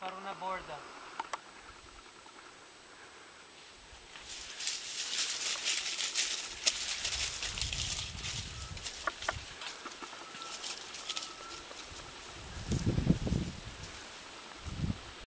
parou na borda.